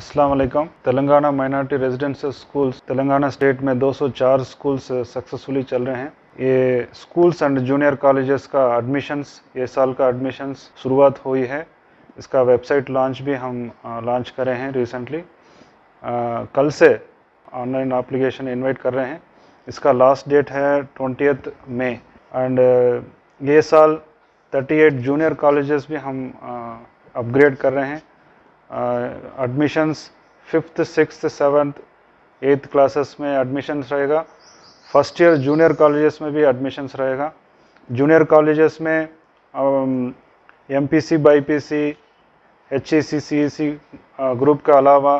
वालेकुम। Telangana minority residential schools, Telangana state में 204 schools successfully चल रहे हैं। ये स्कूल्स एंड जूनियर कॉलेजेस का एडमिशन्स ये साल का एडमिशन्स शुरुआत हुई है। इसका वेबसाइट लॉन्च भी हम लॉन्च करे हैं रिसेंटली कल से ऑनलाइन एप्लीकेशन इनवाइट कर रहे हैं। इसका लास्ट डेट है ट्वेंटी मई एंड ये साल 38 जूनियर कॉलेजेस भी हम अपग्रेड कर रहे हैं। Admissions fifth six seventh eighth classes में एडमिशन्स रहेगा। फ़र्स्ट ईयर जूनियर कॉलेजेस में भी एडमिशन्स रहेगा। जूनियर कॉलेजेस में M P C Bi P C H E C C C group के अलावा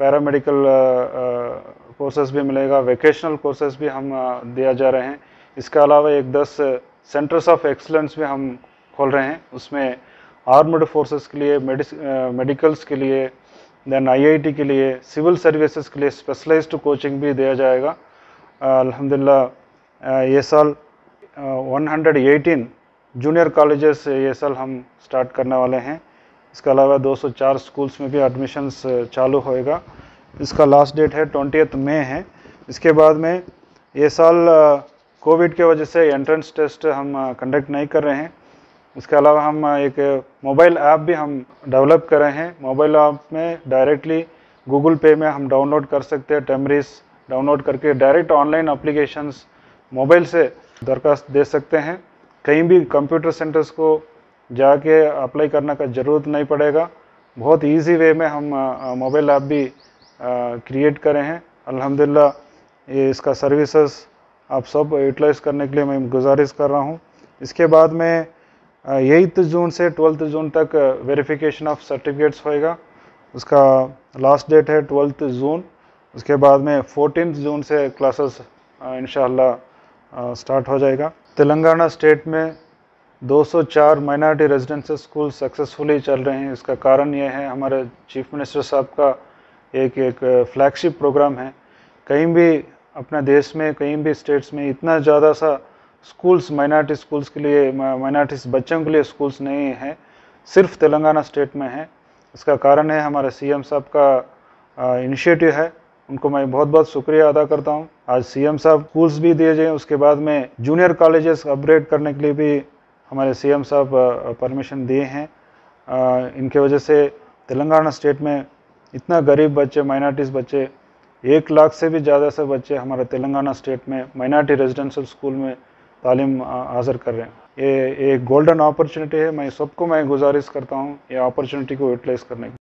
पैरामेडिकल कोर्सेज भी मिलेगा। वेकेशनल कोर्सेज भी हम दिया जा रहे हैं। इसके अलावा एक दस सेंटर्स ऑफ़ एक्सलेंस भी हम खोल रहे हैं। उसमें आर्मड फोर्सेस के लिए मेडिकल्स के लिए देन आईआईटी के लिए सिविल सर्विसेज़ के लिए स्पेशलाइज्ड कोचिंग भी दिया जाएगा। अल्हम्दुलिल्लाह ये साल 118 जूनियर कॉलेजेस ये साल हम स्टार्ट करने वाले हैं। इसके अलावा 204 स्कूल्स में भी एडमिशन्स चालू होएगा। इसका लास्ट डेट है ट्वेंटी मई है। इसके बाद में ये साल कोविड के वजह से एंट्रेंस टेस्ट हम कंडक्ट नहीं कर रहे हैं। इसके अलावा हम एक मोबाइल ऐप भी हम डेवलप कर रहे हैं। मोबाइल ऐप में डायरेक्टली गूगल पे में हम डाउनलोड कर सकते हैं, टेमरिस डाउनलोड करके डायरेक्ट ऑनलाइन अप्लीकेशंस मोबाइल से दरखास्त दे सकते हैं। कहीं भी कंप्यूटर सेंटर्स को जाके अप्लाई करने का ज़रूरत नहीं पड़ेगा। बहुत इजी वे में हम मोबाइल ऐप भी क्रिएट करें हैं। अल्हम्दुलिल्लाह, ये इसका सर्विसेज़ आप सब यूटिलाइज़ करने के लिए मैं गुजारिश कर रहा हूँ। इसके बाद में एट्थ जून से ट्वेल्थ जून तक वेरिफिकेशन ऑफ़ सर्टिफिकेट्स होएगा। उसका लास्ट डेट है ट्वेल्थ जून। उसके बाद में फोर्टीन जून से क्लासेस इन स्टार्ट हो जाएगा। तेलंगाना स्टेट में 204 माइनॉरिटी रेजिडेंशियल स्कूल सक्सेसफुली चल रहे हैं। इसका कारण यह है, हमारे चीफ मिनिस्टर साहब का एक एक फ्लैगशिप प्रोग्राम है। कहीं भी अपने देश में, कहीं भी स्टेट्स में इतना ज़्यादा सा स्कूल्स, माइनॉरिटी स्कूल्स के लिए माइनॉरिटी बच्चों के लिए स्कूल्स नहीं हैं, सिर्फ़ तेलंगाना स्टेट में है। इसका कारण है हमारे सीएम साहब का इनिशिएटिव है। उनको मैं बहुत बहुत शुक्रिया अदा करता हूँ। आज सीएम साहब स्कूल्स भी दिए जाए, उसके बाद में जूनियर कॉलेजेस अपग्रेड करने के लिए भी हमारे सीएम साहब परमिशन दिए हैं। इनके वजह से तेलंगाना स्टेट में इतना गरीब बच्चे माइनॉरिटीज़ बच्चे, एक लाख से भी ज़्यादा से बच्चे हमारे तेलंगाना स्टेट में माइनॉरिटी रेजिडेंशियल स्कूल में तालीम हासिल कर रहे हैं। ये एक गोल्डन अपॉर्चुनिटी है। मैं सबको मैं गुजारिश करता हूँ, ये अपॉर्चुनिटी को यूटिलाइज़ करने के।